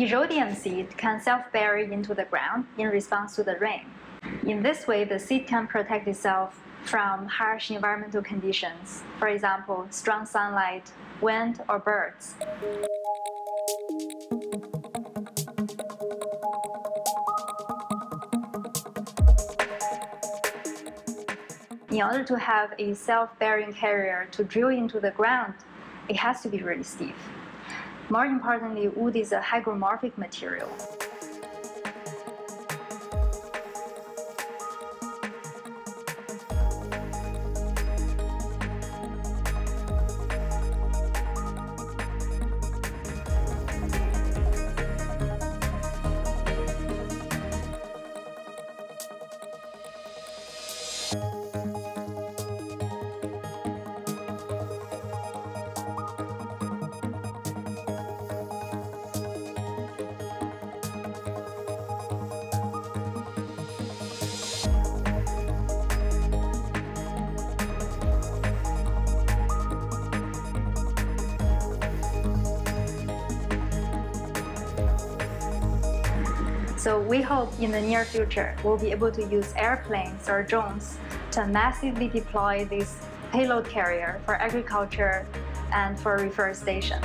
Erodium seed can self-bury into the ground in response to the rain. In this way, the seed can protect itself from harsh environmental conditions, for example, strong sunlight, wind, or birds. In order to have a self-burying carrier to drill into the ground, it has to be really stiff. More importantly, wood is a hygromorphic material. So we hope in the near future we'll be able to use airplanes or drones to massively deploy this payload carrier for agriculture and for reforestation.